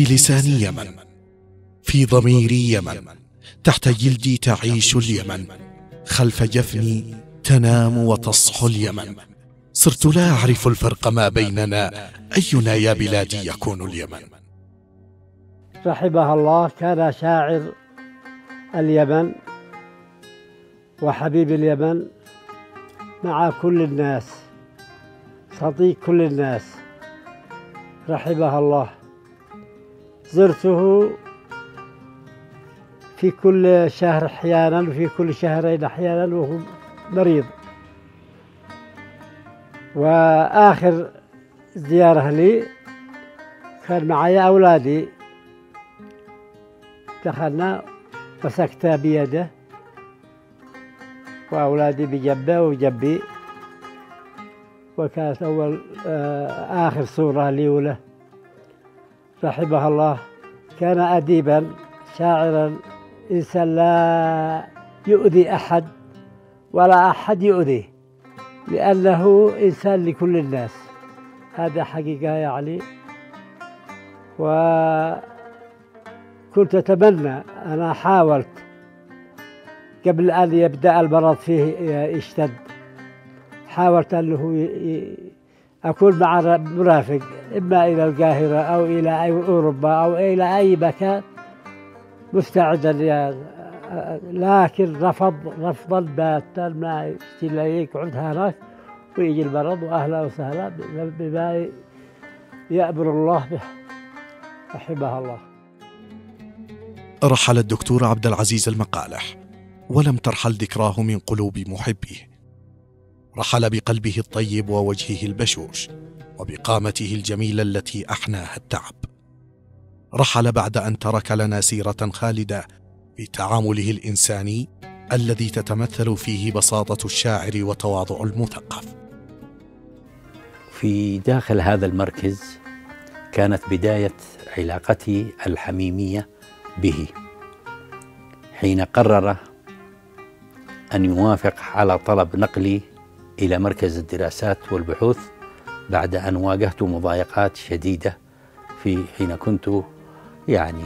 في لساني يمن في ضميري يمن تحت جلدي تعيش اليمن خلف جفني تنام وتصحو اليمن. صرت لا أعرف الفرق ما بيننا أينا يا بلادي يكون اليمن؟ رحمه الله كان شاعر اليمن وحبيب اليمن مع كل الناس صديق كل الناس. رحمه الله. زرته في كل شهر أحيانا وفي كل شهرين أحيانا وهو مريض. وآخر زيارة لي كان معي أولادي. دخلنا مسكت بيده. وأولادي بجنبه وجنبي. وكانت أول آه، آخر صورة لي وله. رحمه الله كان اديبا شاعرا إنسان لا يؤذي أحد ولا أحد يؤذيه لأنه إنسان لكل الناس. هذا حقيقة يعني وكنت أتمنى أنا حاولت قبل أن يبدأ المرض فيه يشتد. حاولت أنه أكون مع مرافق إما إلى القاهرة أو إلى أي أوروبا أو إلى أي مكان مستعدا يا لكن رفض رفضا باتا ما يقعد هناك ويجي المرض وأهلا وسهلا بما يأمر الله به. رحمه الله. رحل الدكتور عبد العزيز المقالح ولم ترحل ذكراه من قلوب محبيه. رحل بقلبه الطيب ووجهه البشوش وبقامته الجميله التي أحناها التعب. رحل بعد أن ترك لنا سيرة خالدة في تعامله الإنساني الذي تتمثل فيه بساطة الشاعر وتواضع المثقف. في داخل هذا المركز كانت بداية علاقتي الحميمية به حين قرر أن يوافق على طلب نقلي إلى مركز الدراسات والبحوث بعد أن واجهت مضايقات شديدة في حين كنت يعني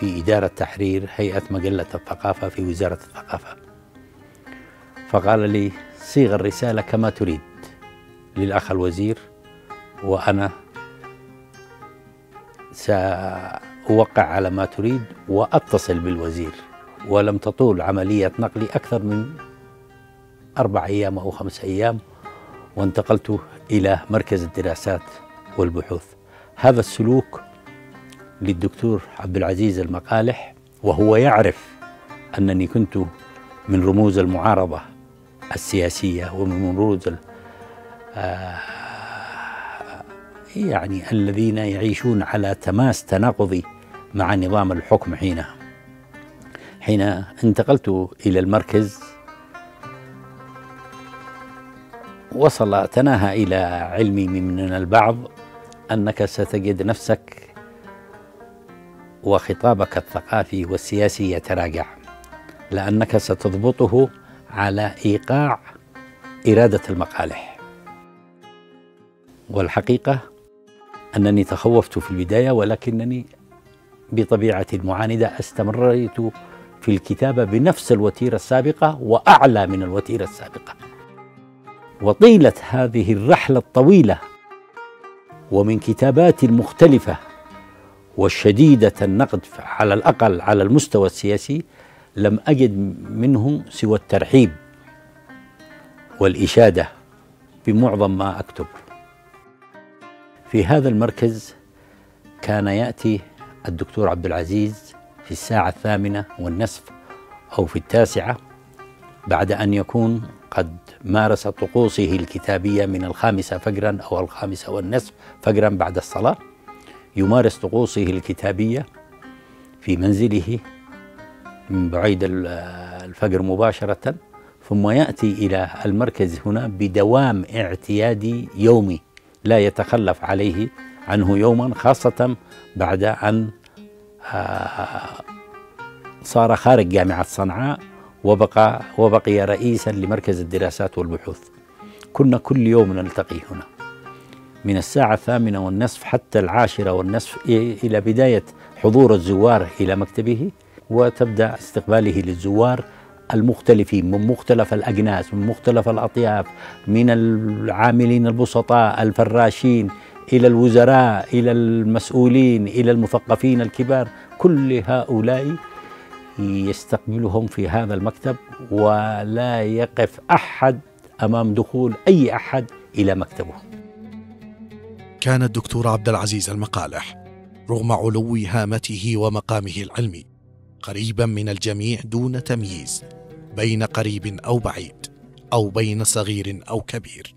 في إدارة تحرير هيئة مجلة الثقافة في وزارة الثقافة. فقال لي صيغ الرسالة كما تريد. للأخ الوزير وأنا سأوقع على ما تريد وأتصل بالوزير ولم تطول عملية نقلي أكثر من أربع أيام أو خمس أيام وانتقلت إلى مركز الدراسات والبحوث. هذا السلوك للدكتور عبد العزيز المقالح وهو يعرف أنني كنت من رموز المعارضة السياسية ومن رموز آه، يعني الذين يعيشون على تماس تناقضي مع نظام الحكم حينها حين انتقلت إلى المركز وصل تناهى إلى علمي من البعض أنك ستجد نفسك وخطابك الثقافي والسياسي يتراجع لأنك ستضبطه على إيقاع إرادة المقالح. والحقيقة أنني تخوفت في البداية ولكنني بطبيعة المعاندة استمريت في الكتابة بنفس الوتيرة السابقة وأعلى من الوتيرة السابقة. وطيلة هذه الرحلة الطويلة ومن كتابات مختلفة والشديدة النقد على الأقل على المستوى السياسي لم أجد منه سوى الترحيب والإشادة بمعظم ما أكتب. في هذا المركز كان يأتي الدكتور عبد العزيز في الساعة الثامنة والنصف أو في التاسعة بعد أن يكون قد مارس طقوسه الكتابية من الخامسة فجرا أو الخامسة والنصف فجرا بعد الصلاة. يمارس طقوسه الكتابية في منزله من بعيد ال- الفجر مباشرة ثم يأتي إلى المركز هنا بدوام اعتيادي يومي لا يتخلف عليه عنه يوما خاصة بعد أن آه، صار خارج جامعة صنعاء. وبقى وبقي رئيسا لمركز الدراسات والبحوث. كنا كل يوم نلتقي هنا. من الساعة الثامنة والنصف حتى العاشرة والنصف إلى بداية حضور الزوار إلى مكتبه وتبدأ استقباله للزوار المختلفين من مختلف الأجناس من مختلف الأطياف من العاملين البسطاء الفراشين إلى الوزراء إلى المسؤولين إلى المثقفين الكبار. كل هؤلاء يستقبلهم في هذا المكتب ولا يقف أحد أمام دخول أي أحد إلى مكتبه. كان الدكتور عبد العزيز المقالح رغم علو هامته ومقامه العلمي قريبا من الجميع دون تمييز بين قريب أو بعيد أو بين صغير أو كبير.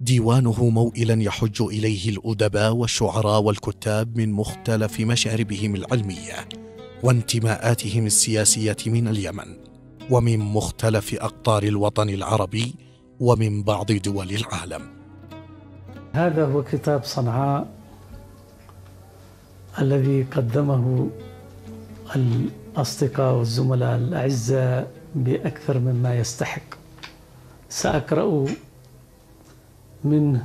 ديوانه موئلا يحج إليه الأدباء والشعراء والكتاب من مختلف مشاربهم العلمية وانتماءاتهم السياسية من اليمن ومن مختلف أقطار الوطن العربي ومن بعض دول العالم. هذا هو كتاب صنعاء الذي قدمه الأصدقاء والزملاء الأعزاء بأكثر مما يستحق. سأقرأ من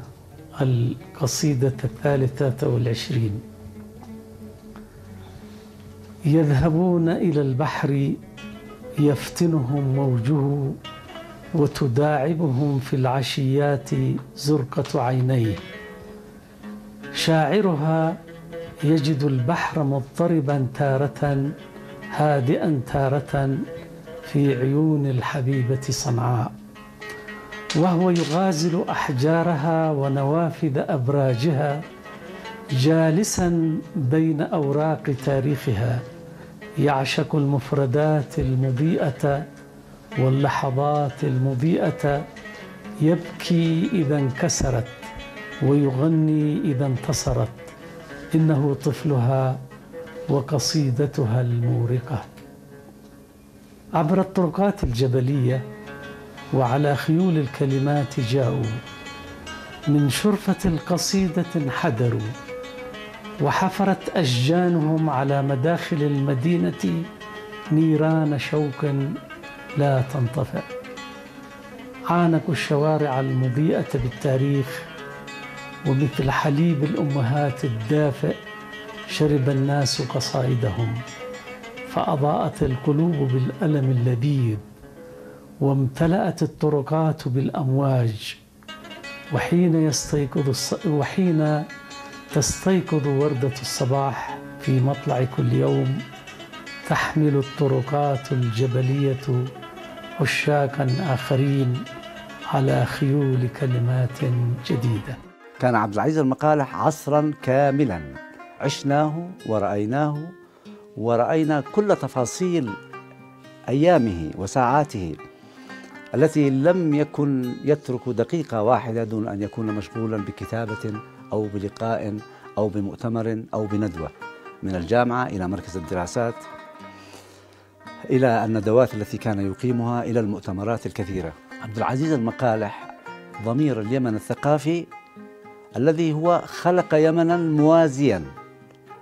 القصيدة الثالثة والعشرين. يذهبون إلى البحر يفتنهم موجه وتداعبهم في العشيات زرقة عينيه. شاعرها يجد البحر مضطربا تارة هادئا تارة في عيون الحبيبة صنعاء. وهو يغازل أحجارها ونوافذ أبراجها جالسا بين أوراق تاريخها. يعشق المفردات المضيئة واللحظات المضيئة يبكي إذا انكسرت ويغني إذا انتصرت. إنه طفلها وقصيدتها المورقة. عبر الطرقات الجبلية وعلى خيول الكلمات جاءوا. من شرفة القصيدة انحدروا. وحفرت أشجانهم على مداخل المدينة نيران شوق لا تنطفئ عانقوا الشوارع المضيئة بالتاريخ ومثل حليب الأمهات الدافئ شرب الناس قصائدهم فأضاءت القلوب بالألم اللذيذ وامتلأت الطرقات بالأمواج وحين يستيقظ. وحين تستيقظ وردة الصباح في مطلع كل يوم تحمل الطرقات الجبلية عشاقا آخرين على خيول كلمات جديدة. كان عبد العزيز المقالح عصرا كاملا. عشناه ورأيناه ورأينا كل تفاصيل أيامه وساعاته التي لم يكن يترك دقيقة واحدة دون أن يكون مشغولا بكتابة أو بلقاء أو بمؤتمر أو بندوة. من الجامعة إلى مركز الدراسات إلى الندوات التي كان يقيمها إلى المؤتمرات الكثيرة. عبد العزيز المقالح ضمير اليمن الثقافي الذي هو خلق يمنا موازيا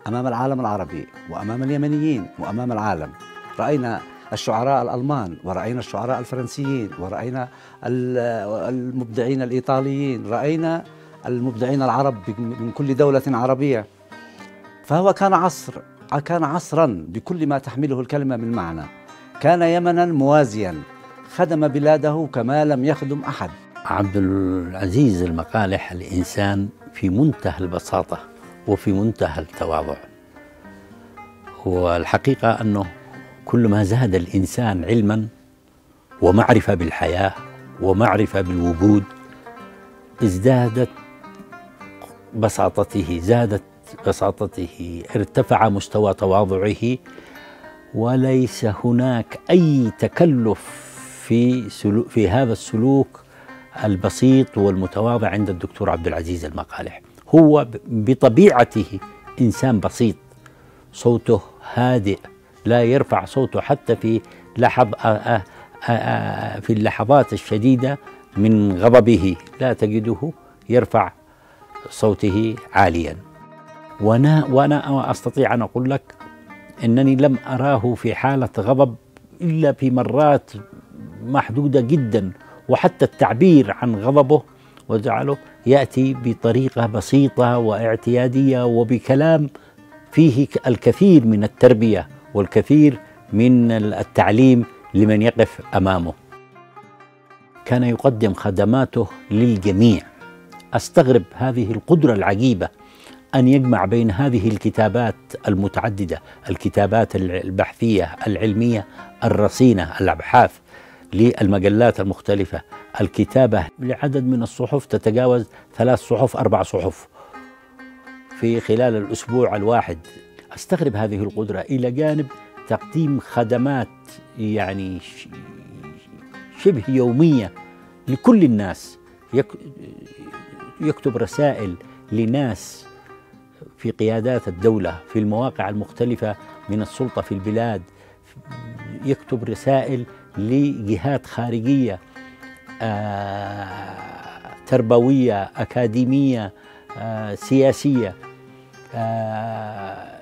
أمام العالم العربي وأمام اليمنيين وأمام العالم. رأينا الشعراء الألمان ورأينا الشعراء الفرنسيين ورأينا المبدعين الإيطاليين. رأينا المبدعين العرب من كل دولة عربية. فهو كان عصر كان عصرا بكل ما تحمله الكلمة من معنى. كان يمنا موازيا. خدم بلاده كما لم يخدم أحد. عبد العزيز المقالح الإنسان في منتهى البساطة وفي منتهى التواضع. والحقيقة أنه كل ما زاد الإنسان علما ومعرفة بالحياة ومعرفة بالوجود ازدادت بساطته زادت بساطته ارتفع مستوى تواضعه وليس هناك أي تكلف في في هذا السلوك البسيط والمتواضع عند الدكتور عبد العزيز المقالح. هو بطبيعته إنسان بسيط. صوته هادئ لا يرفع صوته حتى في لحظ في اللحظات الشديدة من غضبه. لا تجده يرفع صوته عاليا. وأنا وأنا أستطيع أن أقول لك إنني لم أراه في حالة غضب إلا في مرات محدودة جدا وحتى التعبير عن غضبه وجعله يأتي بطريقة بسيطة واعتيادية وبكلام فيه الكثير من التربية والكثير من التعليم لمن يقف أمامه. كان يقدم خدماته للجميع. أستغرب هذه القدرة العجيبة أن يجمع بين هذه الكتابات المتعددة الكتابات البحثية العلمية الرصينة الأبحاث للمجلات المختلفة. الكتابة لعدد من الصحف تتجاوز ثلاث صحف أربع صحف في خلال الأسبوع الواحد. أستغرب هذه القدرة إلى جانب تقديم خدمات يعني شبه يومية لكل الناس. يكتب رسائل لناس في قيادات الدولة في المواقع المختلفة من السلطة في البلاد يكتب رسائل لجهات خارجية آه، تربوية أكاديمية آه، سياسية آه،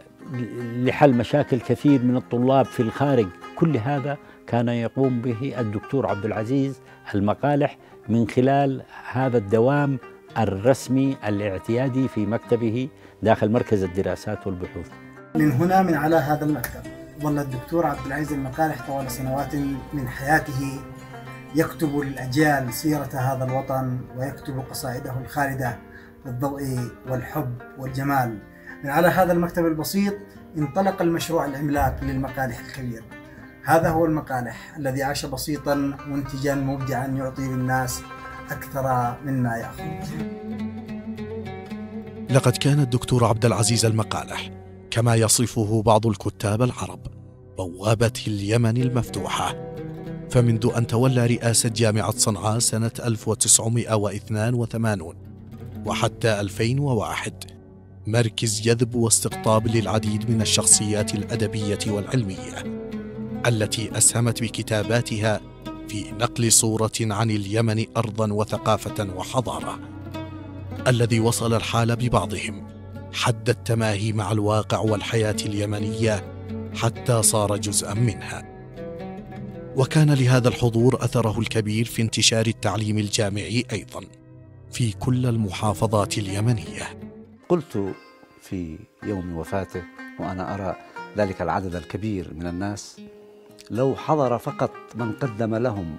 لحل مشاكل كثير من الطلاب في الخارج. كل هذا كان يقوم به الدكتور عبد العزيز المقالح من خلال هذا الدوام الرسمي الاعتيادي في مكتبه داخل مركز الدراسات والبحوث. من هنا من على هذا المكتب ظل الدكتور عبد العزيز المقالح طوال سنوات من حياته يكتب للأجيال سيرة هذا الوطن ويكتب قصائده الخالدة بالضوء والحب والجمال. من على هذا المكتب البسيط انطلق المشروع العملاق للمقالح الكبير. هذا هو المقالح الذي عاش بسيطا منتجا مبدعا يعطي للناس أكثر مما يأخذ. لقد كان الدكتور عبد العزيز المقالح كما يصفه بعض الكتاب العرب بوابة اليمن المفتوحة. فمنذ أن تولى رئاسة جامعة صنعاء سنة 1982 وحتى 2001 مركز جذب واستقطاب للعديد من الشخصيات الأدبية والعلمية التي أسهمت بكتاباتها في نقل صورة عن اليمن ارضا وثقافة وحضارة الذي وصل الحال ببعضهم حد التماهي مع الواقع والحياة اليمنية حتى صار جزءا منها. وكان لهذا الحضور أثره الكبير في انتشار التعليم الجامعي أيضا في كل المحافظات اليمنية. قلت في يوم وفاته وأنا أرى ذلك العدد الكبير من الناس لو حضر فقط من قدم لهم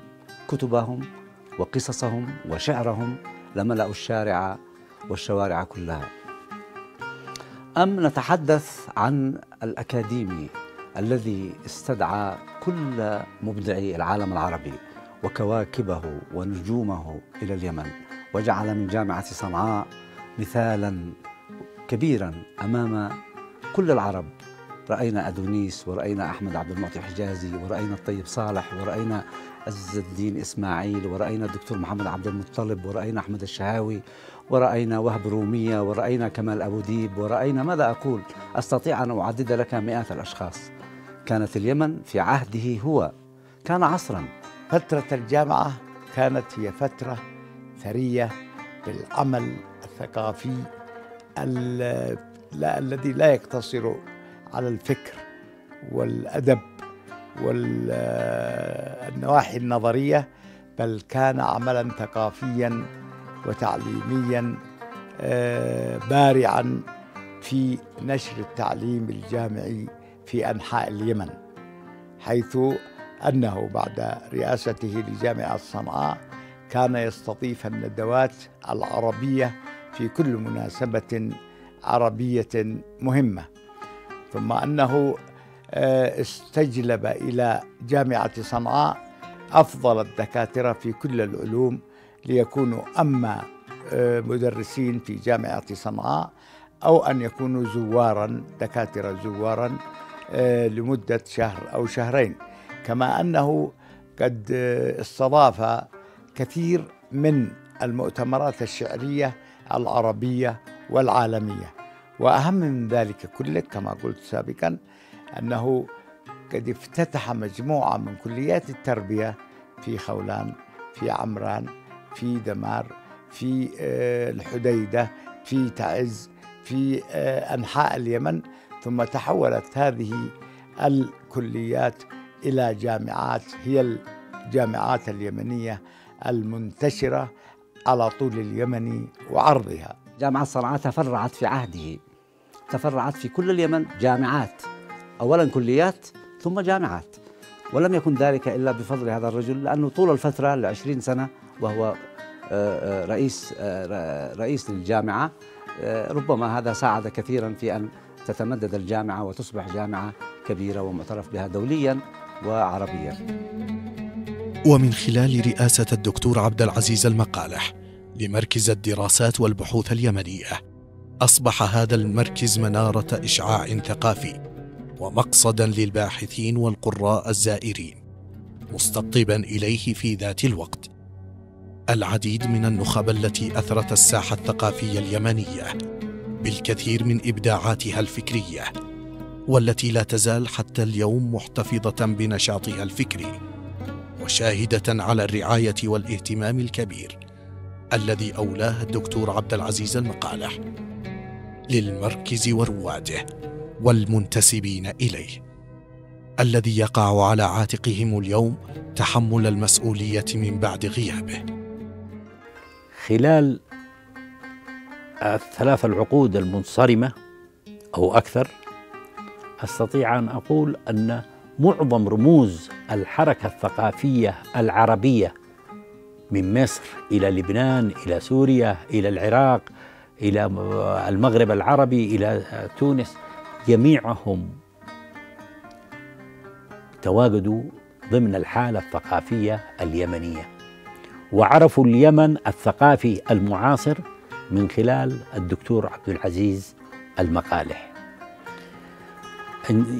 كتبهم وقصصهم وشعرهم لملأوا الشارع والشوارع كلها. أم نتحدث عن الأكاديمي الذي استدعى كل مبدعي العالم العربي وكواكبه ونجومه إلى اليمن وجعل من جامعة صنعاء مثالا كبيرا أمام كل العرب. رأينا أدونيس ورأينا أحمد عبد المعطي حجازي ورأينا الطيب صالح ورأينا عز الدين إسماعيل ورأينا الدكتور محمد عبد المطلب ورأينا أحمد الشهاوي ورأينا وهب رومية ورأينا كمال أبو ديب ورأينا ماذا أقول؟ أستطيع أن أعدد لك مئات الأشخاص. كانت اليمن في عهده هو. كان عصرا. فترة الجامعة كانت هي فترة ثرية بالعمل الثقافي الذي لا يقتصر على الفكر والأدب والنواحي النظرية بل كان عملا ثقافيا وتعليميا آه، بارعا في نشر التعليم الجامعي في أنحاء اليمن حيث أنه بعد رئاسته لجامعة صنعاء كان يستضيف الندوات العربية في كل مناسبة عربية مهمة. ثم أنه آه، استجلب إلى جامعة صنعاء أفضل الدكاترة في كل العلوم ليكونوا أما آه، مدرسين في جامعة صنعاء أو أن يكونوا زوارا دكاترة زوارا آه، لمدة شهر أو شهرين. كما أنه قد استضاف كثير من المؤتمرات الشعرية العربية والعالمية. وأهم من ذلك كله كما قلت سابقا أنه قد افتتح مجموعة من كليات التربية في خولان في عمران في دمار في آه، الحديدة في تعز في آه، أنحاء اليمن. ثم تحولت هذه الكليات إلى جامعات هي الجامعات اليمنية المنتشرة على طول اليمن وعرضها. جامعة صنعاء تفرعت في عهده. تفرعت في كل اليمن جامعات أولا كليات ثم جامعات. ولم يكن ذلك إلا بفضل هذا الرجل لأنه طول الفترة العشرين سنة وهو آه، آه، رئيس آه، رئيس للجامعة ربما هذا ساعد كثيرا في أن تتمدد الجامعة وتصبح جامعة كبيرة ومعترف بها دوليا وعربيا. ومن خلال رئاسة الدكتور عبد العزيز المقالح لمركز الدراسات والبحوث اليمنية. أصبح هذا المركز منارة إشعاع ثقافي ومقصدا للباحثين والقراء الزائرين مستقطبا إليه في ذات الوقت. العديد من النخب التي أثرت الساحة الثقافية اليمنية بالكثير من إبداعاتها الفكرية والتي لا تزال حتى اليوم محتفظة بنشاطها الفكري وشاهدة على الرعاية والاهتمام الكبير الذي أولاه الدكتور عبد العزيز المقالح. للمركز ورواده والمنتسبين إليه الذي يقع على عاتقهم اليوم تحمل المسؤولية من بعد غيابه. خلال الثلاث العقود المنصرمة أو أكثر أستطيع أن أقول أن معظم رموز الحركة الثقافية العربية من مصر إلى لبنان إلى سوريا إلى العراق إلى المغرب العربي إلى تونس. جميعهم تواجدوا ضمن الحالة الثقافية اليمنية وعرفوا اليمن الثقافي المعاصر من خلال الدكتور عبد العزيز المقالح.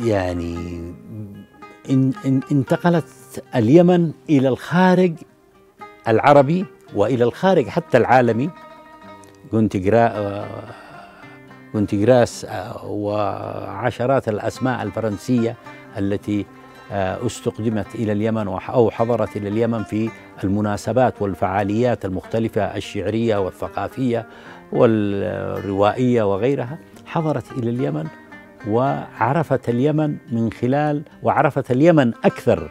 يعني إن إن انتقلت اليمن إلى الخارج العربي وإلى الخارج حتى العالمي. جونتجراس وعشرات الأسماء الفرنسية التي آه، استقدمت إلى اليمن أو حضرت إلى اليمن في المناسبات والفعاليات المختلفة الشعرية والثقافية والروائية وغيرها. حضرت إلى اليمن وعرفت اليمن من خلال وعرفت اليمن أكثر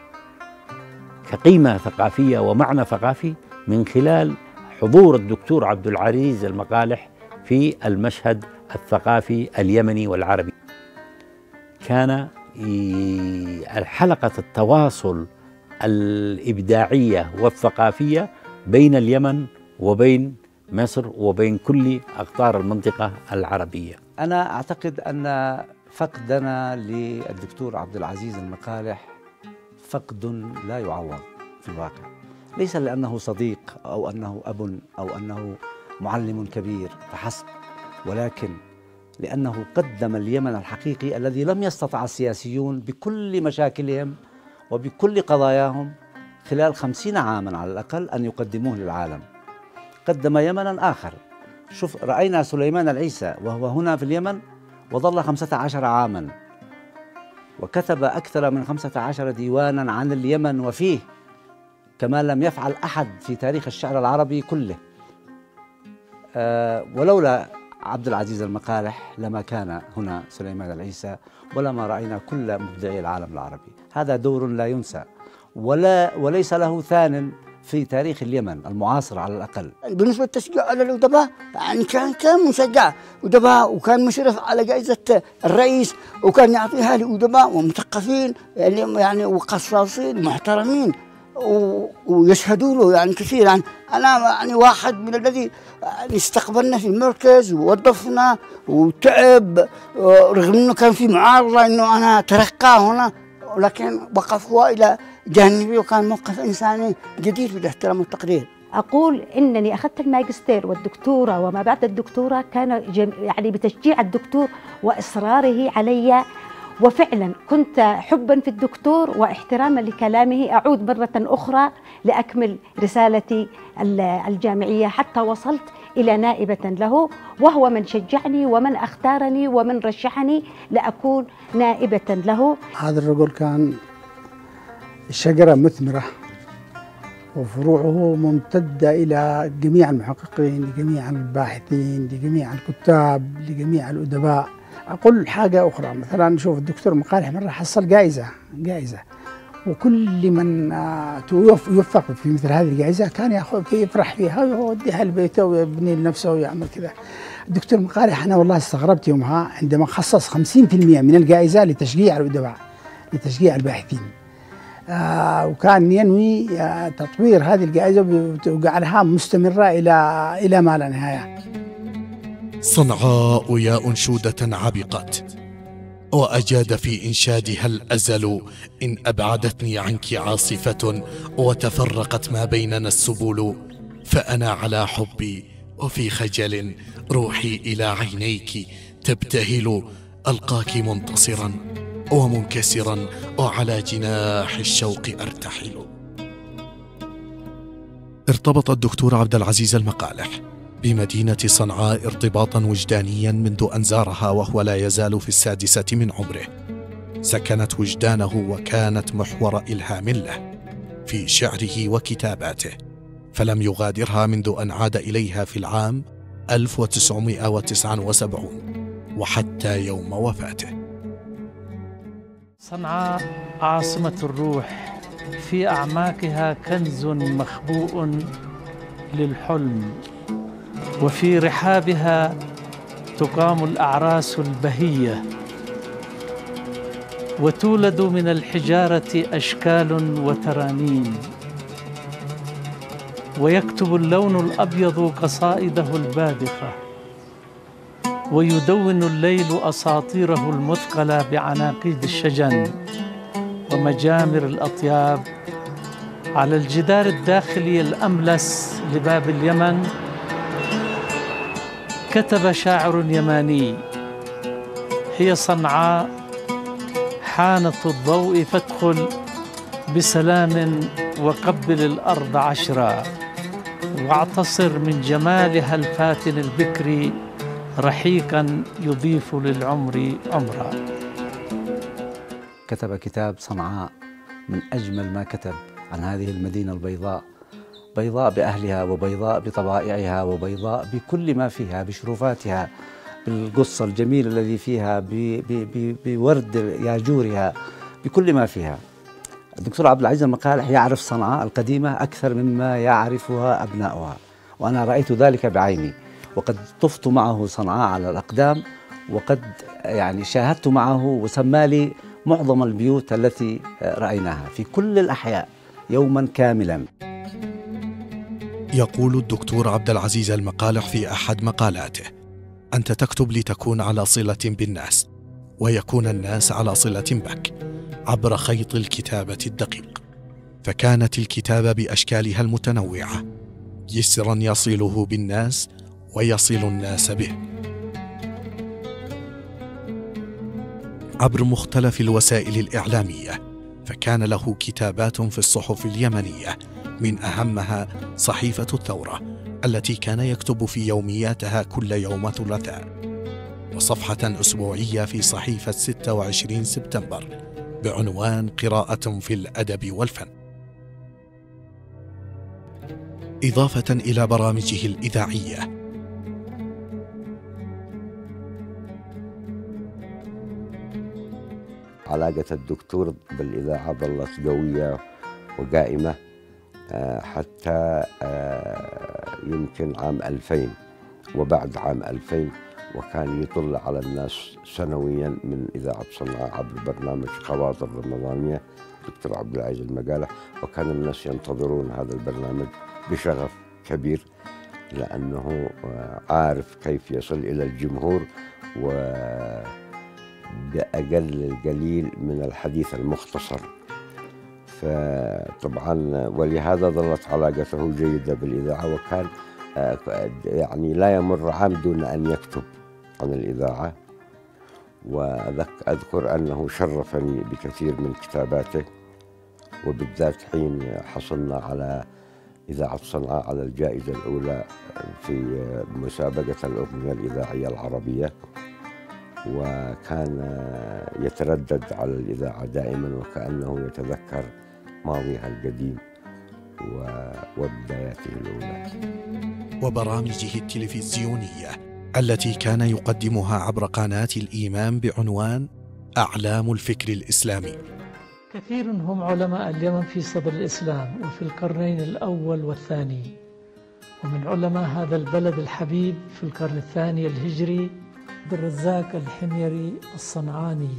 كقيمة ثقافية ومعنى ثقافي من خلال حضور الدكتور عبد العزيز المقالح في المشهد الثقافي اليمني والعربي. كان حلقة التواصل الإبداعية والثقافية بين اليمن وبين مصر وبين كل أقطار المنطقة العربية. أنا أعتقد أن فقدنا للدكتور عبد العزيز المقالح فقد لا يعوض في الواقع. ليس لأنه صديق أو أنه أب أو أنه معلم كبير فحسب. ولكن لأنه قدم اليمن الحقيقي الذي لم يستطع السياسيون بكل مشاكلهم وبكل قضاياهم خلال خمسين عاما على الأقل أن يقدموه للعالم. قدم يمنا آخر. شوف رأينا سليمان العيسى وهو هنا في اليمن وظل خمسة عشر عاما. وكتب أكثر من خمسة عشر ديوانا عن اليمن وفيه كما لم يفعل أحد في تاريخ الشعر العربي كله. أه ولولا عبد العزيز المقالح لما كان هنا سليمان العيسى ولما رأينا كل مبدعي العالم العربي. هذا دور لا ينسى. ولا وليس له ثان في تاريخ اليمن المعاصر على الأقل. بالنسبة للتشجيع على الأدباء يعني كان كان مشجع أدباء وكان مشرف على جائزة الرئيس وكان يعطيها لأدباء ومثقفين يعني, يعني وقصاصين محترمين. ويشهدوا له يعني كثير. يعني أنا يعني واحد من الذي يعني استقبلنا في المركز ووظفنا وتعب رغم إنه كان في معارضة إنه أنا ترقى هنا ولكن وقف هو إلى جانبي وكان موقف إنساني جدير بالاحترام والتقدير. أقول إنني أخذت الماجستير والدكتوراه وما بعد الدكتوراه كان يعني بتشجيع الدكتور وإصراره علي وفعلا كنت حبا في الدكتور واحتراما لكلامه. أعود مرة أخرى لأكمل رسالتي الجامعية. حتى وصلت إلى نائبة له وهو من شجعني ومن أختارني ومن رشحني لأكون نائبة له. هذا الرجل كان شجرة مثمرة وفروعه ممتدة إلى جميع المحققين لجميع الباحثين لجميع الكتاب لجميع الأدباء. أقول حاجة أخرى. مثلا شوف الدكتور مقالح مرة حصل جائزة جائزة. وكل من آه، يوفق في مثل هذه الجائزة كان يأخذ يفرح فيها ويوديها لبيته ويبني لنفسه ويعمل كذا. الدكتور مقالح أنا والله استغربت يومها عندما خصص 50% من الجائزة لتشجيع الأدباء لتشجيع الباحثين. آه وكان ينوي آه تطوير هذه الجائزة وجعلها مستمرة إلى إلى ما لا نهاية. صنعاء يا أنشودة عبقت وأجاد في إنشادها الأزل إن أبعدتني عنك عاصفة وتفرقت ما بيننا السبل فأنا على حبي وفي خجل روحي إلى عينيك تبتهل ألقاك منتصرا ومنكسرا وعلى جناح الشوق أرتحل. ارتبط الدكتور عبد العزيز المقالح. بمدينة صنعاء ارتباطا وجدانيا منذ أن زارها وهو لا يزال في السادسة من عمره. سكنت وجدانه وكانت محور إلهام له في شعره وكتاباته فلم يغادرها منذ أن عاد إليها في العام 1979 وحتى يوم وفاته. صنعاء عاصمة الروح في أعماقها كنز مخبوء للحلم. وفي رحابها تقام الأعراس البهية. وتولد من الحجارة أشكال وترانيم. ويكتب اللون الأبيض قصائده الباذخة ويدون الليل أساطيره المثقلة بعناقيد الشجن. ومجامر الأطياب. على الجدار الداخلي الأملس لباب اليمن. كتب شاعر يماني هي صنعاء حانة الضوء فادخل بسلام وقبل الأرض عشرا. واعتصر من جمالها الفاتن البكري رحيقا يضيف للعمر عمرا كتب كتاب صنعاء من أجمل ما كتب عن هذه المدينة البيضاء. بيضاء بأهلها وبيضاء بطبائعها وبيضاء بكل ما فيها بشرفاتها بالقصة الجميل الذي فيها بورد ياجورها بكل ما فيها. الدكتور عبد العزيز المقالح يعرف صنعاء القديمة أكثر مما يعرفها أبناؤها وأنا رأيت ذلك بعيني. وقد طفت معه صنعاء على الأقدام وقد يعني شاهدت معه وسمى لي معظم البيوت التي رأيناها في كل الأحياء يوما كاملا. يقول الدكتور عبد العزيز المقالح في أحد مقالاته. أنت تكتب لتكون على صلة بالناس ويكون الناس على صلة بك عبر خيط الكتابة الدقيق. فكانت الكتابة بأشكالها المتنوعة. جسرا يصله بالناس ويصل الناس به. عبر مختلف الوسائل الإعلامية فكان له كتابات في الصحف اليمنية من أهمها صحيفة الثورة التي كان يكتب في يومياتها كل يوم ثلاثاء وصفحة أسبوعية في صحيفة 26 سبتمبر بعنوان قراءة في الأدب والفن. إضافة إلى برامجه الإذاعية. علاقة الدكتور بالإذاعة ظلت قوية وقائمة. حتى آه، يمكن عام 2000 وبعد عام 2000 وكان يطل على الناس سنويا من إذاعة صنعاء عبر برنامج خواطر رمضانية دكتور عبد العزيز المقالة. وكان الناس ينتظرون هذا البرنامج بشغف كبير لأنه آه، عارف كيف يصل إلى الجمهور و بأقل القليل من الحديث المختصر. فطبعا ولهذا ظلت علاقته جيدة بالإذاعة وكان آه، يعني لا يمر عام دون أن يكتب عن الإذاعة. وأذكر أنه شرفني بكثير من كتاباته وبالذات حين حصلنا على إذاعة صنعاء على الجائزة الأولى في مسابقة الأغنية الإذاعية العربية. وكان يتردد على الإذاعة دائما وكأنه يتذكر ماضيها القديم وبداياته الأولى. وبرامجه التلفزيونية التي كان يقدمها عبر قناة الإيمان بعنوان أعلام الفكر الإسلامي. كثير هم علماء اليمن في صدر الإسلام وفي القرنين الأول والثاني. ومن علماء هذا البلد الحبيب في القرن الثاني الهجري عبد الرزاق الحميري الصنعاني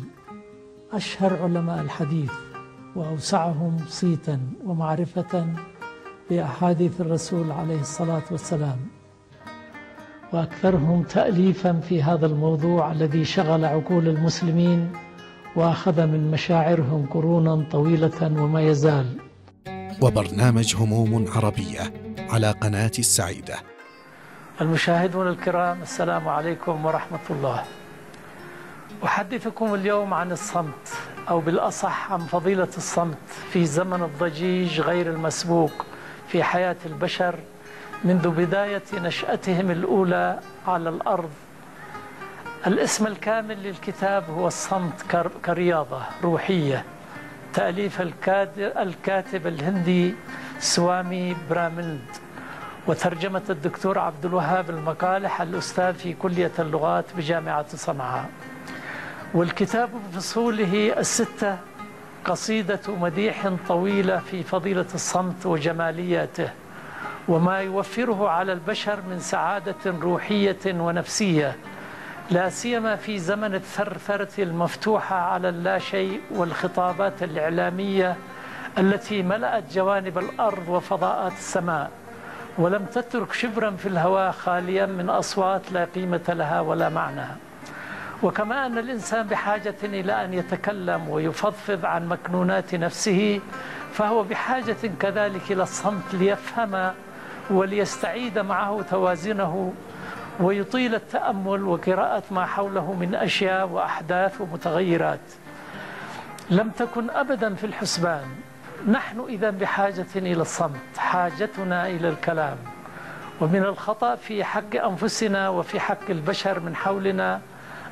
أشهر علماء الحديث. وأوسعهم صيتا ومعرفة بأحاديث الرسول عليه الصلاة والسلام. وأكثرهم تأليفا في هذا الموضوع الذي شغل عقول المسلمين وأخذ من مشاعرهم قرونا طويلة وما يزال. وبرنامج هموم عربية على قناة السعيدة. المشاهدون الكرام السلام عليكم ورحمة الله. أحدثكم اليوم عن الصمت. أو بالأصح عن فضيلة الصمت في زمن الضجيج غير المسبوق في حياة البشر منذ بداية نشأتهم الأولى على الأرض. الاسم الكامل للكتاب هو الصمت كرياضة روحية. تأليف الكاتب الهندي سوامي برامند وترجمة الدكتور عبد الوهاب المقالح الأستاذ في كلية اللغات بجامعة صنعاء. والكتاب بفصوله الستة قصيدة مديح طويلة في فضيلة الصمت وجمالياته وما يوفره على البشر من سعادة روحية ونفسية لا سيما في زمن الثرثرة المفتوحة على اللاشيء والخطابات الإعلامية التي ملأت جوانب الأرض وفضاءات السماء ولم تترك شبرا في الهواء خاليا من أصوات لا قيمة لها ولا معنى. وكما أن الإنسان بحاجة إلى أن يتكلم ويفضفض عن مكنونات نفسه فهو بحاجة كذلك إلى الصمت ليفهم وليستعيد معه توازنه ويطيل التأمل وقراءة ما حوله من أشياء وأحداث ومتغيرات. لم تكن أبدا في الحسبان. نحن إذا بحاجة إلى الصمت حاجتنا إلى الكلام. ومن الخطأ في حق أنفسنا وفي حق البشر من حولنا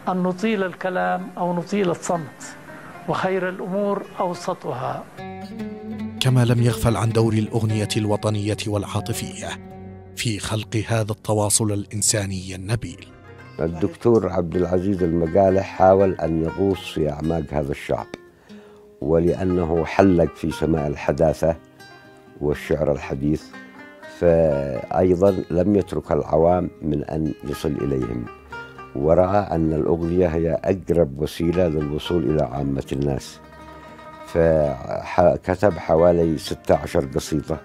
أن نطيل الكلام أو نطيل الصمت وخير الأمور أوسطها. كما لم يغفل عن دور الأغنية الوطنية والعاطفية في خلق هذا التواصل الإنساني النبيل. الدكتور عبد العزيز المقالح حاول أن يغوص في أعماق هذا الشعب ولأنه حلق في سماء الحداثة والشعر الحديث فأيضا لم يترك العوام من أن يصل إليهم. ورأى أن الأغنية هي أقرب وسيلة للوصول إلى عامة الناس. فكتب حوالي 16 قصيدة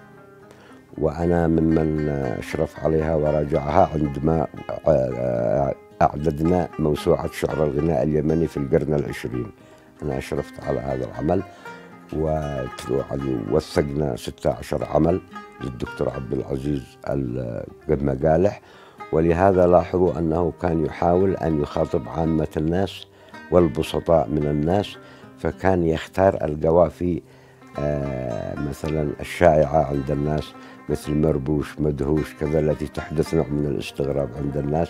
وأنا ممن أشرف عليها وراجعها عندما أعددنا موسوعة شعر الغناء اليمني في القرن العشرين. أنا أشرفت على هذا العمل ووثقنا 16 عمل للدكتور عبد العزيز المقالح. ولهذا لاحظوا أنه كان يحاول أن يخاطب عامة الناس والبسطاء من الناس فكان يختار القوافي آه مثلا الشائعة عند الناس مثل مربوش مدهوش كذا التي تحدث نوع من الاستغراب عند الناس.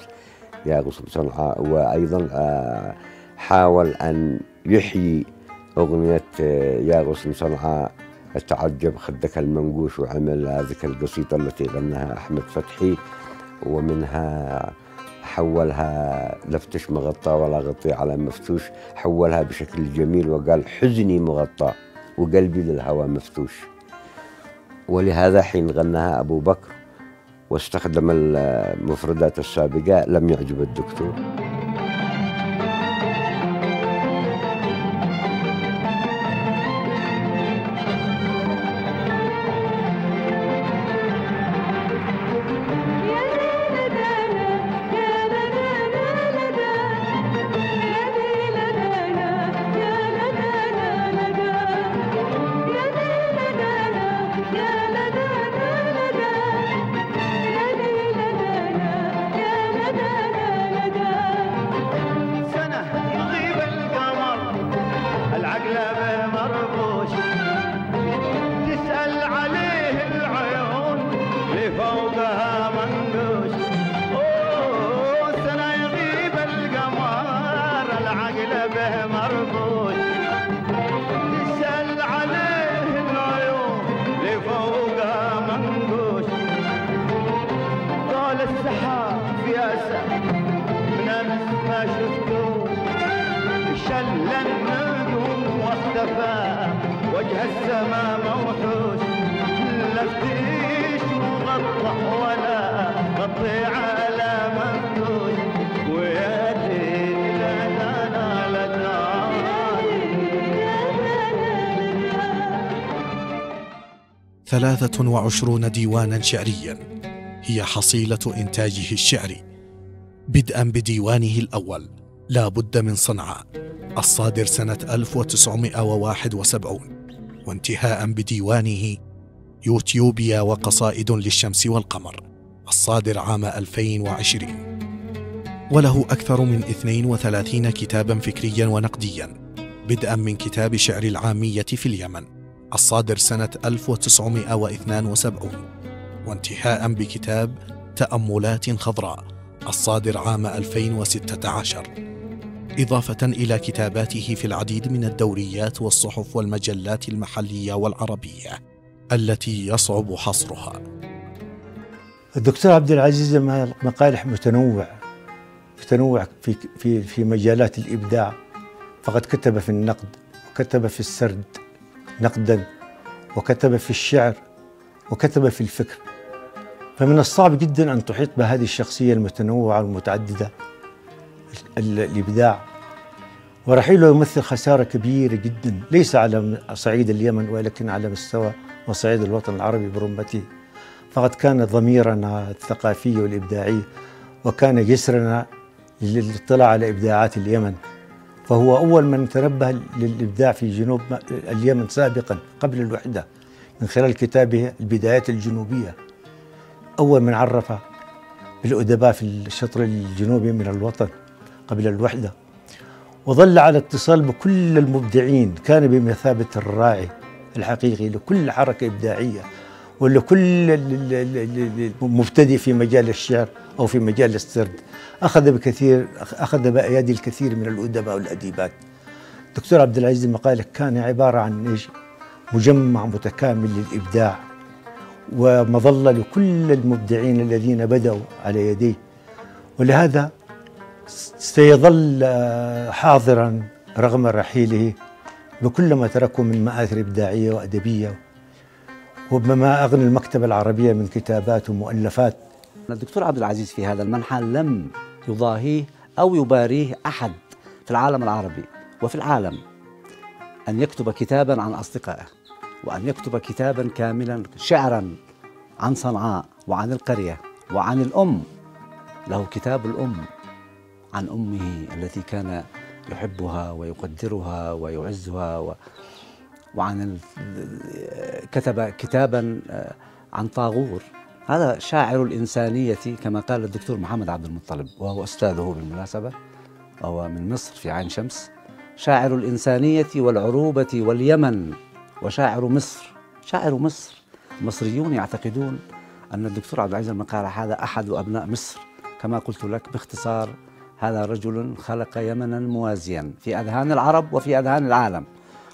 يا غصن صنعاء. وأيضا آه حاول أن يحيي أغنية آه يا غصن صنعاء تعجب خدك المنقوش وعمل هذه القصيدة التي غناها أحمد فتحي. ومنها حولها لفتش مغطى ولا غطي على مفتوش حولها بشكل جميل وقال حزني مغطى وقلبي للهوى مفتوش. ولهذا حين غناها أبو بكر واستخدم المفردات السابقة لم يعجب الدكتور. ثلاثة وعشرون ديوانا شعريا. هي حصيلة إنتاجه الشعري. بدءا بديوانه الأول. لا بد من صنعاء. الصادر سنة 1971 وانتهاء بديوانه يوتيوبيا وقصائد للشمس والقمر. الصادر عام 2020 وله أكثر من 32 كتابا فكريا ونقديا. بدءا من كتاب شعر العامية في اليمن. الصادر سنة 1972 وانتهاء بكتاب تأملات خضراء الصادر عام 2016 إضافة إلى كتاباته في العديد من الدوريات والصحف والمجلات المحلية والعربية التي يصعب حصرها. الدكتور عبد العزيز مقالح متنوع متنوع في في في مجالات الإبداع فقد كتب في النقد وكتب في السرد. نقدا وكتب في الشعر وكتب في الفكر. فمن الصعب جدا أن تحيط بهذه الشخصية المتنوعة المتعدده الإبداع. ورحيله يمثل خسارة كبيرة جدا ليس على صعيد اليمن ولكن على مستوى وصعيد الوطن العربي برمته. فقد كان ضميرنا الثقافي والإبداعي وكان جسرنا للاطلاع على إبداعات اليمن. فهو أول من تنبه للإبداع في جنوب اليمن سابقا قبل الوحدة من خلال كتابه البدايات الجنوبية. أول من عرف بالأدباء في الشطر الجنوبي من الوطن قبل الوحدة. وظل على اتصال بكل المبدعين كان بمثابة الراعي الحقيقي لكل حركة إبداعية ولكل مبتدئ في مجال الشعر أو في مجال السرد. أخذ بكثير أخذ بأيادي الكثير من الأدباء والأديبات. الدكتور عبد العزيز المقالة كان عبارة عن إيش؟ مجمع متكامل للإبداع ومظله لكل المبدعين الذين بدأوا على يديه. ولهذا سيظل حاضرا رغم رحيله بكل ما تركه من مآثر إبداعية وأدبية وبما أغني المكتبة العربية من كتابات ومؤلفات. الدكتور عبد العزيز في هذا المنحى لم يضاهيه أو يباريه أحد في العالم العربي وفي العالم. أن يكتب كتابا عن أصدقائه وأن يكتب كتابا كاملا شعرا عن صنعاء وعن القرية وعن الأم. له كتاب الأم عن أمه التي كان يحبها ويقدرها ويعزها و وعن كتب كتابا آه، عن طاغور. هذا شاعر الإنسانية كما قال الدكتور محمد عبد المطلب وهو أستاذه بالمناسبة وهو من مصر في عين شمس. شاعر الإنسانية والعروبة واليمن وشاعر مصر. شاعر مصر. المصريون يعتقدون أن الدكتور عبد العزيز المقارع هذا أحد أبناء مصر. كما قلت لك باختصار هذا رجل خلق يمنا موازيا في أذهان العرب وفي أذهان العالم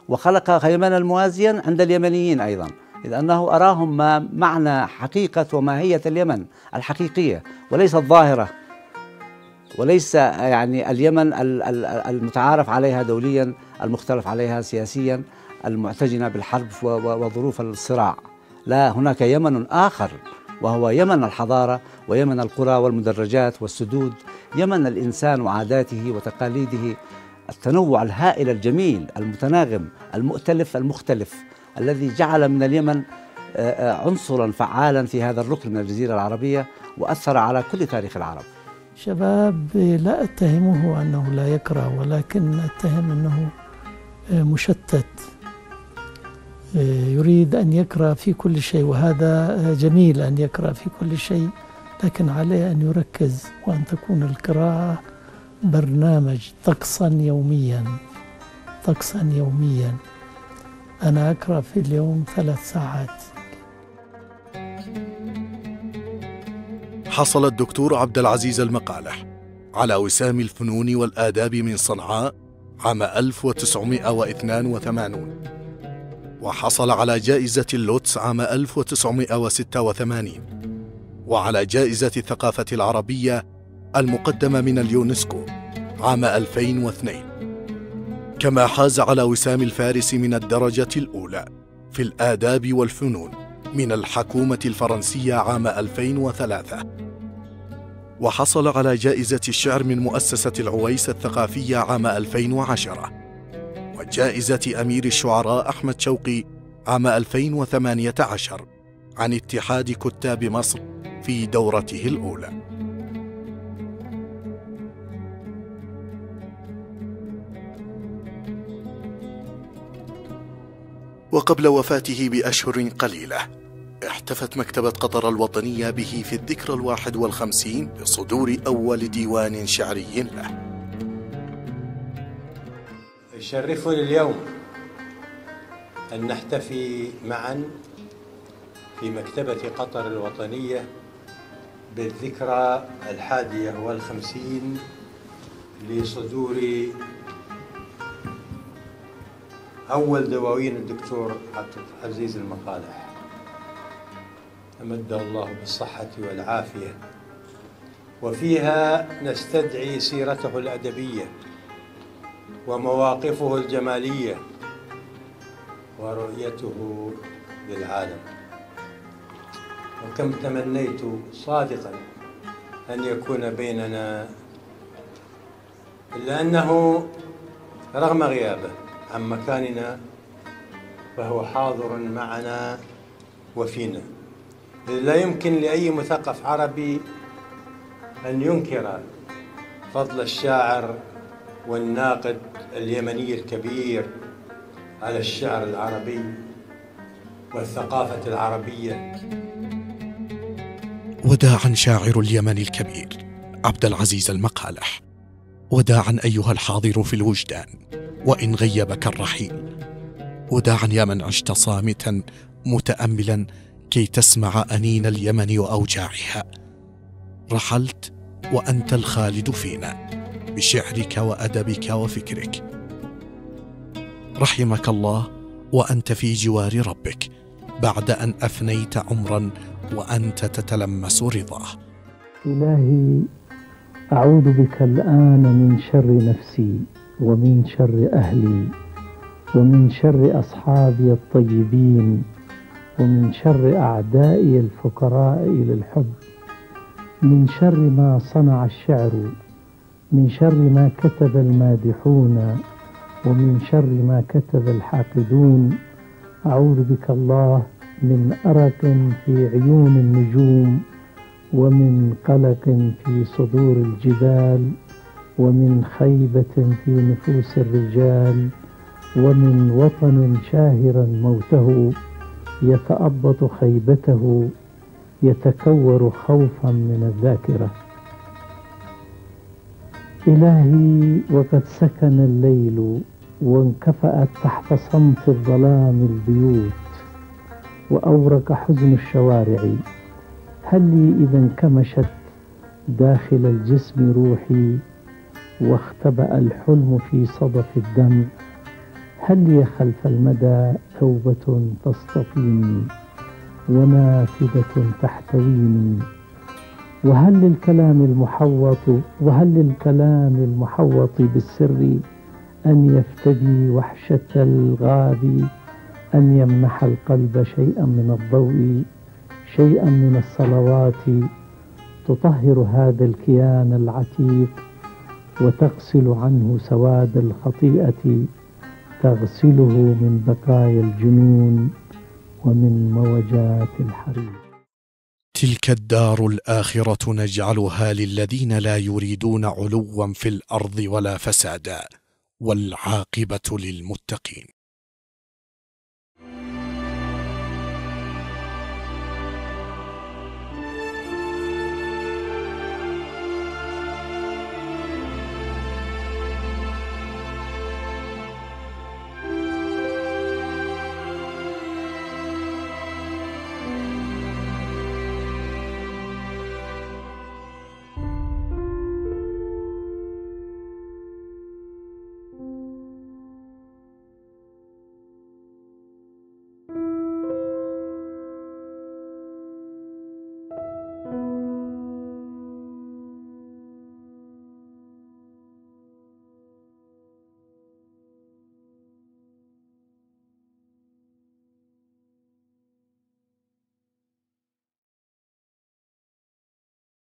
وخلق يمنا موازيا عند اليمنيين أيضا. إذ أنه أراهم ما معنى حقيقة وماهية اليمن الحقيقية وليس الظاهرة وليس يعني اليمن المتعارف عليها دوليا المختلف عليها سياسيا المعتجنة بالحرب وظروف الصراع. لا هناك يمن آخر وهو يمن الحضارة ويمن القرى والمدرجات والسدود يمن الإنسان وعاداته وتقاليده التنوع الهائل الجميل المتناغم المؤتلف المختلف. الذي جعل من اليمن آه، آه، عنصرا فعالا في هذا الركن من الجزيرة العربية وأثر على كل تاريخ العرب. شباب لا أتهمه أنه لا يقرأ ولكن أتهم أنه آه، مشتت. يريد أن يقرأ في كل شيء وهذا جميل أن يقرأ في كل شيء لكن عليه أن يركز وأن تكون القراءة برنامج طقسا يوميا طقسا يوميا. أنا أقرأ في اليوم ثلاث ساعات. حصل الدكتور عبد العزيز المقالح على وسام الفنون والآداب من صنعاء عام 1982 وحصل على جائزة اللوتس عام 1986 وعلى جائزة الثقافة العربية المقدمة من اليونسكو عام 2002 كما حاز على وسام الفارس من الدرجة الأولى في الآداب والفنون من الحكومة الفرنسية عام 2003 وحصل على جائزة الشعر من مؤسسة العويس الثقافية عام 2010 وجائزة أمير الشعراء أحمد شوقي عام 2018 عن اتحاد كتاب مصر في دورته الأولى. وقبل وفاته بأشهر قليلة احتفت مكتبة قطر الوطنية به في الذكرى الواحد والخمسين بصدور أول ديوان شعري له. يشرفني اليوم أن نحتفي معا في مكتبة قطر الوطنية بالذكرى الحادية والخمسين لصدور أول دواوين الدكتور عبد العزيز المقالح. أمده الله بالصحة والعافية. وفيها نستدعي سيرته الأدبية ومواقفه الجمالية ورؤيته للعالم. وكم تمنيت صادقا أن يكون بيننا إلا أنه رغم غيابه. عن مكاننا فهو حاضر معنا وفينا. لا يمكن لأي مثقف عربي أن ينكر فضل الشاعر والناقد اليمني الكبير على الشعر العربي والثقافة العربية. وداعا شاعر اليمن الكبير عبد العزيز المقالح. وداعا أيها الحاضر في الوجدان. وإن غيبك الرحيل وداعا يا من عشت صامتا متأملا كي تسمع أنين اليمن وأوجاعها. رحلت وأنت الخالد فينا بشعرك وأدبك وفكرك. رحمك الله وأنت في جوار ربك. بعد أن أفنيت عمرا وأنت تتلمس رضاه. إلهي أعوذ بك الآن من شر نفسي. ومن شر أهلي ومن شر أصحابي الطيبين ومن شر أعدائي الفقراء للحب من شر ما صنع الشعر من شر ما كتب المادحون ومن شر ما كتب الحاقدون. أعوذ بك الله من أرق في عيون النجوم ومن قلق في صدور الجبال. ومن خيبة في نفوس الرجال ومن وطن شاهرا موته يتأبط خيبته يتكور خوفا من الذاكرة. إلهي وقد سكن الليل وانكفأت تحت صمت الظلام البيوت وأورق حزن الشوارع. هل لي إذا انكمشت داخل الجسم روحي واختبأ الحلم في صدف الدم. هل لي خلف المدى توبة تصطفيني ونافذة تحتويني وهل للكلام المحوط وهل للكلام المحوط بالسر أن يفتدي وحشة الغاب أن يمنح القلب شيئا من الضوء شيئا من الصلوات؟ تطهر هذا الكيان العتيق وتغسل عنه سواد الخطيئة تغسله من بقايا الجنون ومن موجات الحريق. تلك الدار الآخرة نجعلها للذين لا يريدون علوا في الأرض ولا فسادا والعاقبة للمتقين.